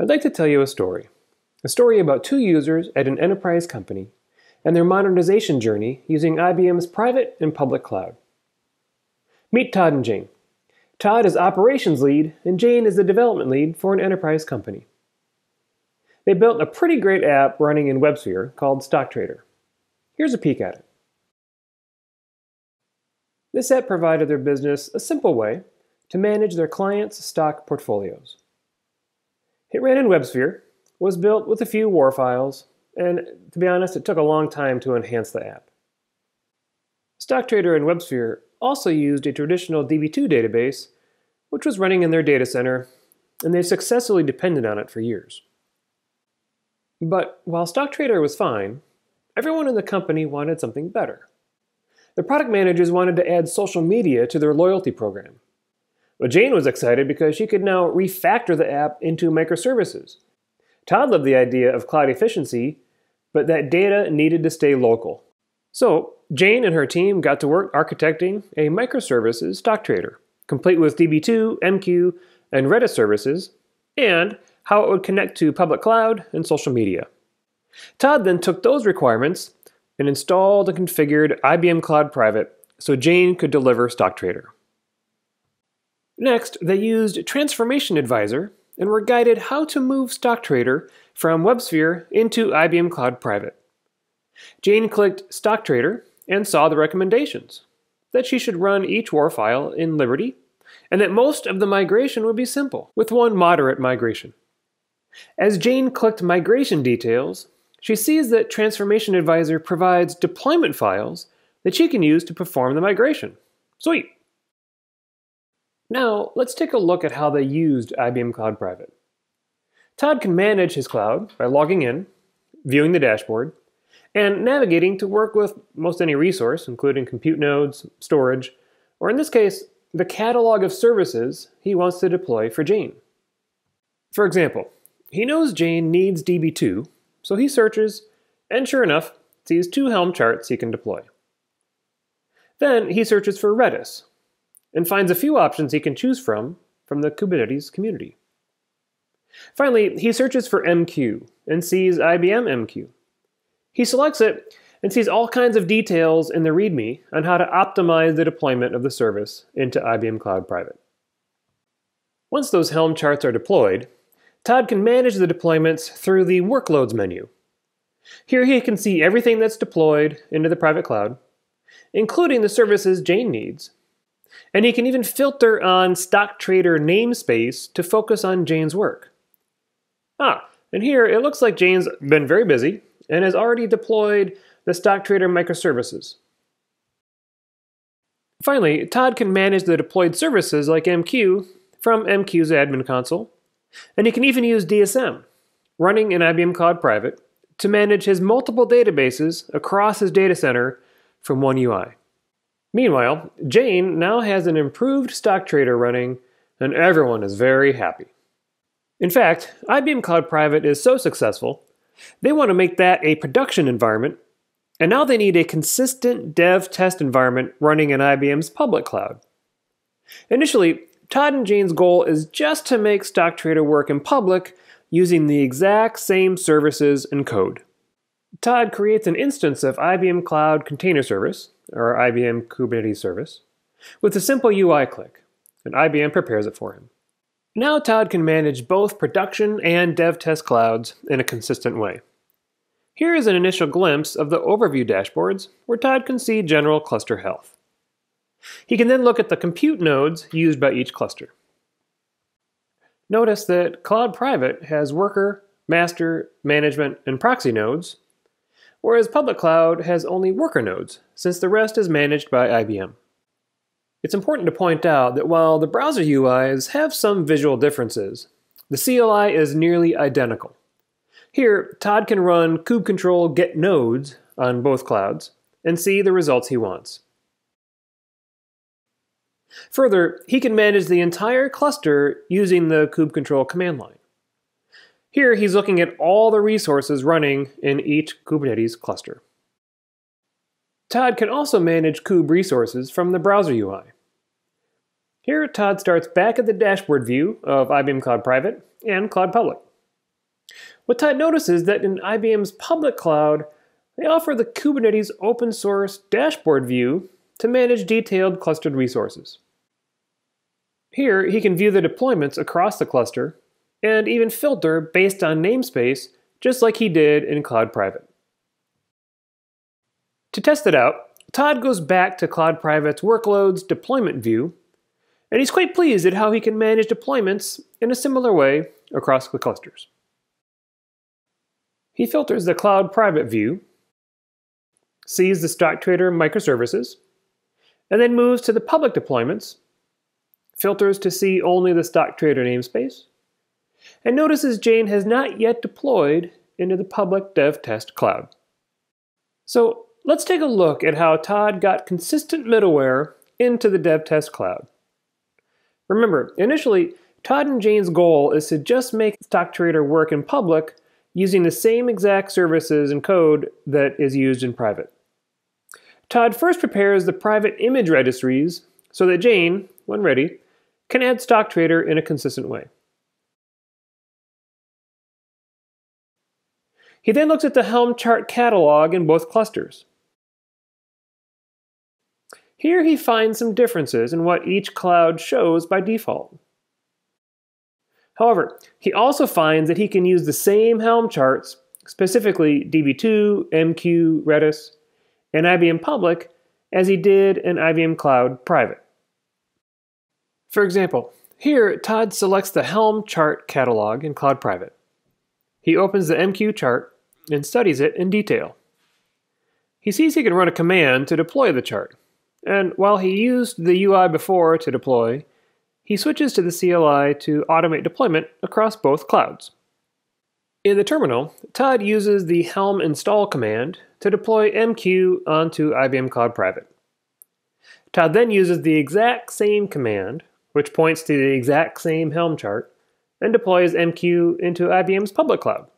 I'd like to tell you a story. A story about two users at an enterprise company and their modernization journey using IBM's private and public cloud. Meet Todd and Jane. Todd is operations lead and Jane is the development lead for an enterprise company. They built a pretty great app running in WebSphere called StockTrader. Here's a peek at it. This app provided their business a simple way to manage their clients' stock portfolios. It ran in WebSphere, was built with a few WAR files, and to be honest, it took a long time to enhance the app. StockTrader and WebSphere also used a traditional DB2 database, which was running in their data center, and they successfully depended on it for years. But while StockTrader was fine, everyone in the company wanted something better. The product managers wanted to add social media to their loyalty program. But Jane was excited because she could now refactor the app into microservices. Todd loved the idea of cloud efficiency, but that data needed to stay local. So, Jane and her team got to work architecting a microservices stock trader, complete with DB2, MQ, and Redis services, and how it would connect to public cloud and social media. Todd then took those requirements and installed and configured IBM Cloud Private so Jane could deliver StockTrader. Next, they used Transformation Advisor and were guided how to move StockTrader from WebSphere into IBM Cloud Private. Jane clicked StockTrader and saw the recommendations that she should run each WAR file in Liberty and that most of the migration would be simple, with one moderate migration. As Jane clicked Migration Details, she sees that Transformation Advisor provides deployment files that she can use to perform the migration. Sweet! Now, let's take a look at how they used IBM Cloud Private. Todd can manage his cloud by logging in, viewing the dashboard, and navigating to work with most any resource, including compute nodes, storage, or in this case, the catalog of services he wants to deploy for Jane. For example, he knows Jane needs DB2, so he searches, and sure enough, sees two Helm charts he can deploy. Then he searches for Redis, and finds a few options he can choose from from the Kubernetes community. Finally, he searches for MQ and sees IBM MQ. He selects it and sees all kinds of details in the README on how to optimize the deployment of the service into IBM Cloud Private. Once those Helm charts are deployed, Todd can manage the deployments through the Workloads menu. Here he can see everything that's deployed into the private cloud, including the services Jane needs, and he can even filter on stock trader namespace to focus on Jane's work. Ah, and here it looks like Jane's been very busy and has already deployed the stock trader microservices. Finally, Todd can manage the deployed services like MQ from MQ's admin console, and he can even use DSM, running in IBM Cloud Private, to manage his multiple databases across his data center from one UI. Meanwhile, Jane now has an improved stock trader running, and everyone is very happy. In fact, IBM Cloud Private is so successful, they want to make that a production environment, and now they need a consistent dev test environment running in IBM's public cloud. Initially, Todd and Jane's goal is just to make StockTrader work in public using the exact same services and code. Todd creates an instance of IBM Cloud Container Service, or IBM Kubernetes Service, with a simple UI click, and IBM prepares it for him. Now Todd can manage both production and dev test clouds in a consistent way. Here is an initial glimpse of the overview dashboards where Todd can see general cluster health. He can then look at the compute nodes used by each cluster. Notice that Cloud Private has worker, master, management, and proxy nodes, whereas public cloud has only worker nodes, since the rest is managed by IBM. It's important to point out that while the browser UIs have some visual differences, the CLI is nearly identical. Here, Todd can run kubectl get nodes on both clouds and see the results he wants. Further, he can manage the entire cluster using the kubectl command line. Here, he's looking at all the resources running in each Kubernetes cluster. Todd can also manage kube resources from the browser UI. Here, Todd starts back at the dashboard view of IBM Cloud Private and Cloud Public. What Todd notices that in IBM's public cloud, they offer the Kubernetes open source dashboard view to manage detailed clustered resources. Here, he can view the deployments across the cluster and even filter based on namespace, just like he did in Cloud Private. To test it out, Todd goes back to Cloud Private's workloads deployment view, and he's quite pleased at how he can manage deployments in a similar way across the clusters. He filters the Cloud Private view, sees the StockTrader microservices, and then moves to the public deployments, filters to see only the StockTrader namespace, and notices Jane has not yet deployed into the public dev test cloud. So let's take a look at how Todd got consistent middleware into the dev test cloud. Remember, initially, Todd and Jane's goal is to just make StockTrader work in public using the same exact services and code that is used in private. Todd first prepares the private image registries so that Jane, when ready, can add StockTrader in a consistent way. He then looks at the Helm chart catalog in both clusters. Here he finds some differences in what each cloud shows by default. However, he also finds that he can use the same Helm charts, specifically DB2, MQ, Redis, and IBM Public, as he did in IBM Cloud Private. For example, here Todd selects the Helm chart catalog in Cloud Private. He opens the MQ chart and studies it in detail. He sees he can run a command to deploy the chart, and while he used the UI before to deploy, he switches to the CLI to automate deployment across both clouds. In the terminal, Todd uses the Helm install command to deploy MQ onto IBM Cloud Private. Todd then uses the exact same command, which points to the exact same Helm chart, and deploys MQ into IBM's public cloud.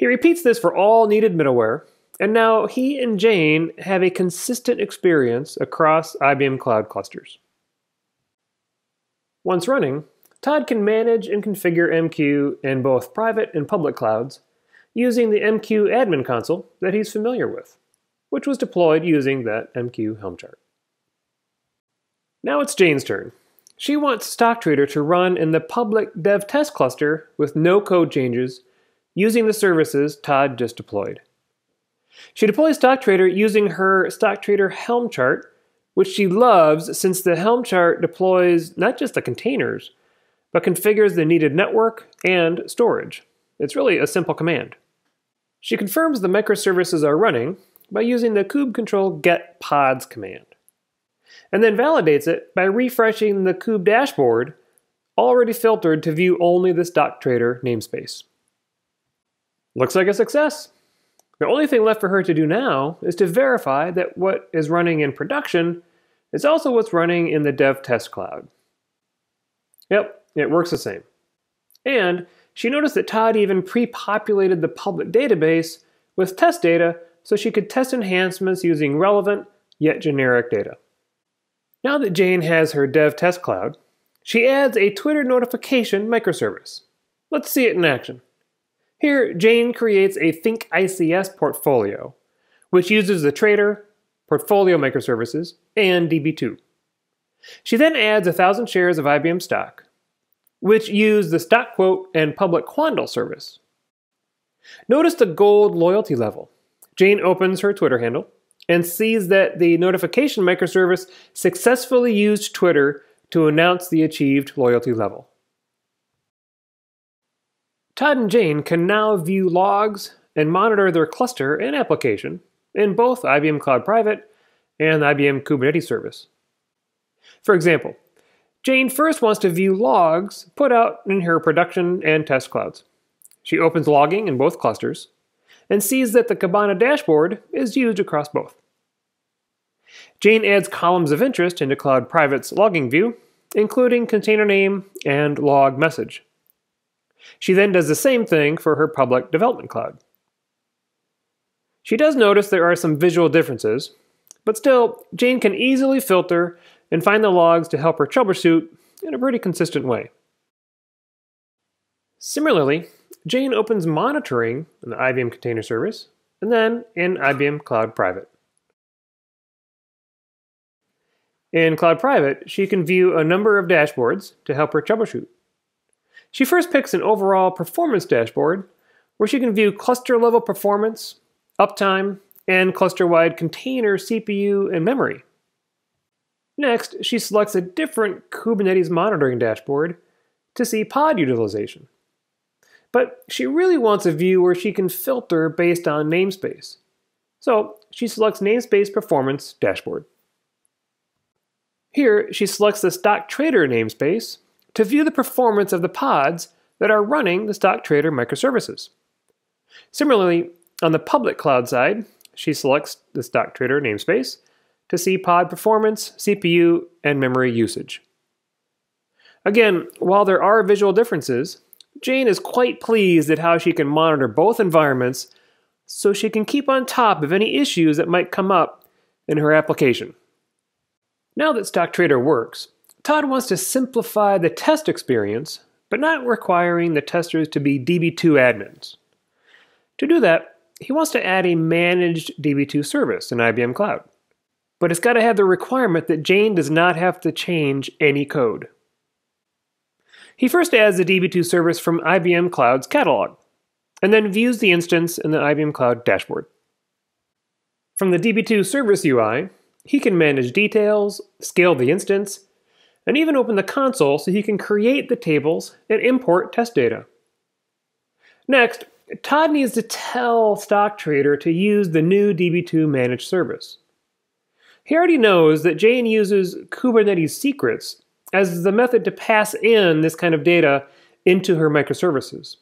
He repeats this for all needed middleware, and now he and Jane have a consistent experience across IBM Cloud clusters. Once running, Todd can manage and configure MQ in both private and public clouds using the MQ admin console that he's familiar with, which was deployed using that MQ Helm chart. Now it's Jane's turn. She wants StockTrader to run in the public dev test cluster with no code changes using the services Todd just deployed. She deploys StockTrader using her StockTrader Helm chart which she loves since the Helm chart deploys not just the containers, but configures the needed network and storage. It's really a simple command. She confirms the microservices are running by using the kubectl get pods command, and then validates it by refreshing the kube dashboard already filtered to view only the StockTrader namespace. Looks like a success. The only thing left for her to do now is to verify that what is running in production is also what's running in the dev test cloud. Yep, it works the same. And she noticed that Todd even pre-populated the public database with test data so she could test enhancements using relevant yet generic data. Now that Jane has her dev test cloud, she adds a Twitter notification microservice. Let's see it in action. Here, Jane creates a Think ICS portfolio, which uses the trader, portfolio microservices, and DB2. She then adds 1,000 shares of IBM stock, which use the stock quote and public quandl service. Notice the gold loyalty level. Jane opens her Twitter handle and sees that the notification microservice successfully used Twitter to announce the achieved loyalty level. Todd and Jane can now view logs and monitor their cluster and application in both IBM Cloud Private and IBM Kubernetes Service. For example, Jane first wants to view logs put out in her production and test clouds. She opens logging in both clusters and sees that the Kibana dashboard is used across both. Jane adds columns of interest into Cloud Private's logging view, including container name and log message. She then does the same thing for her public development cloud. She does notice there are some visual differences, but still, Jane can easily filter and find the logs to help her troubleshoot in a pretty consistent way. Similarly, Jane opens monitoring in the IBM Container Service, and then in IBM Cloud Private. In Cloud Private, she can view a number of dashboards to help her troubleshoot. She first picks an overall performance dashboard where she can view cluster level performance, uptime, and cluster wide container, CPU, and memory. Next, she selects a different Kubernetes monitoring dashboard to see pod utilization. But she really wants a view where she can filter based on namespace. So she selects Namespace Performance Dashboard. Here, she selects the Stock Trader namespace to view the performance of the pods that are running the Stock Trader microservices. Similarly, on the public cloud side, she selects the Stock Trader namespace to see pod performance, CPU, and memory usage. Again, while there are visual differences, Jane is quite pleased at how she can monitor both environments so she can keep on top of any issues that might come up in her application. Now that StockTrader works, Todd wants to simplify the test experience, but not requiring the testers to be DB2 admins. To do that, he wants to add a managed DB2 service in IBM Cloud. But it's got to have the requirement that Jane does not have to change any code. He first adds the DB2 service from IBM Cloud's catalog, and then views the instance in the IBM Cloud dashboard. From the DB2 service UI, he can manage details, scale the instance, and even open the console so he can create the tables and import test data. Next, Todd needs to tell StockTrader to use the new DB2 managed service. He already knows that Jane uses Kubernetes secrets as the method to pass in this kind of data into her microservices.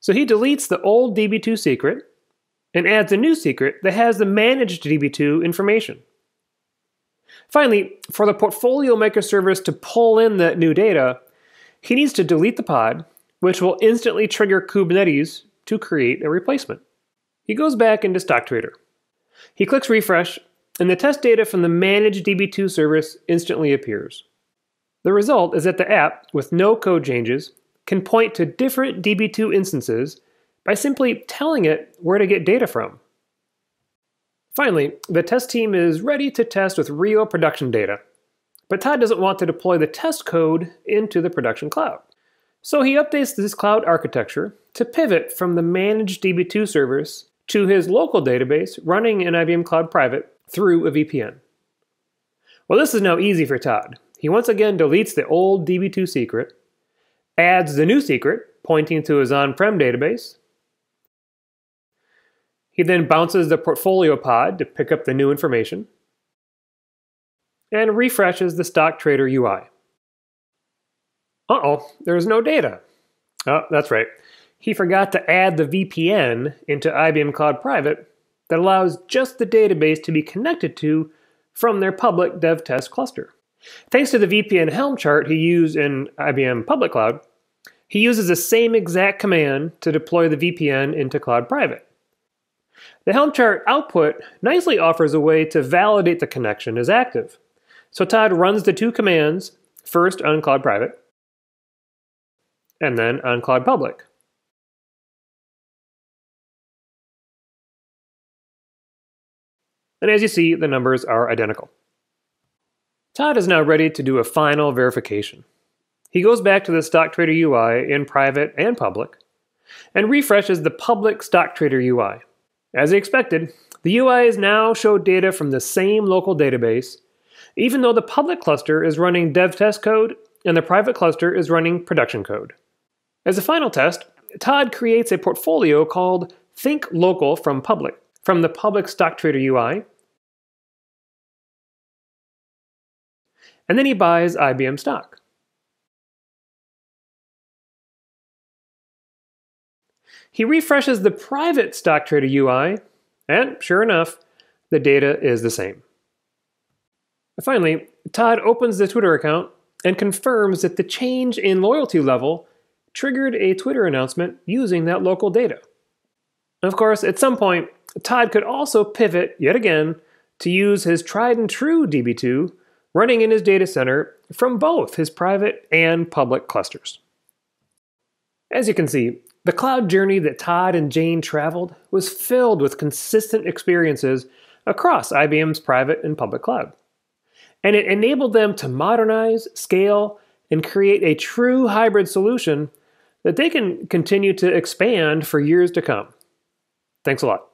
So he deletes the old DB2 secret and adds a new secret that has the managed DB2 information. Finally, for the portfolio microservice to pull in that new data, he needs to delete the pod, which will instantly trigger Kubernetes to create a replacement. He goes back into StockTrader. He clicks refresh, and the test data from the managed DB2 service instantly appears. The result is that the app, with no code changes, can point to different DB2 instances by simply telling it where to get data from. Finally, the test team is ready to test with real production data, but Todd doesn't want to deploy the test code into the production cloud. So he updates this cloud architecture to pivot from the managed DB2 servers to his local database running in IBM Cloud Private through a VPN. Well, this is now easy for Todd. He once again deletes the old DB2 secret, adds the new secret pointing to his on prem database, he then bounces the portfolio pod to pick up the new information and refreshes the stock trader UI. Uh oh, there's no data. Oh, that's right. He forgot to add the VPN into IBM Cloud Private that allows just the database to be connected to from their public dev test cluster. Thanks to the VPN Helm chart he used in IBM Public Cloud, he uses the same exact command to deploy the VPN into Cloud Private. The Helm chart output nicely offers a way to validate the connection is active. So Todd runs the two commands, first on Cloud Private, and then on Cloud Public. And as you see, the numbers are identical. Todd is now ready to do a final verification. He goes back to the StockTrader UI in private and public, and refreshes the public StockTrader UI. As expected, the UIs now show data from the same local database, even though the public cluster is running dev test code and the private cluster is running production code. As a final test, Todd creates a portfolio called Think Local from Public from the public StockTrader UI, and then he buys IBM stock. He refreshes the private stock trader UI, and sure enough, the data is the same. Finally, Todd opens the Twitter account and confirms that the change in loyalty level triggered a Twitter announcement using that local data. Of course, at some point, Todd could also pivot yet again to use his tried and true DB2 running in his data center from both his private and public clusters. As you can see, the cloud journey that Todd and Jane traveled was filled with consistent experiences across IBM's private and public cloud. And it enabled them to modernize, scale, and create a true hybrid solution that they can continue to expand for years to come. Thanks a lot.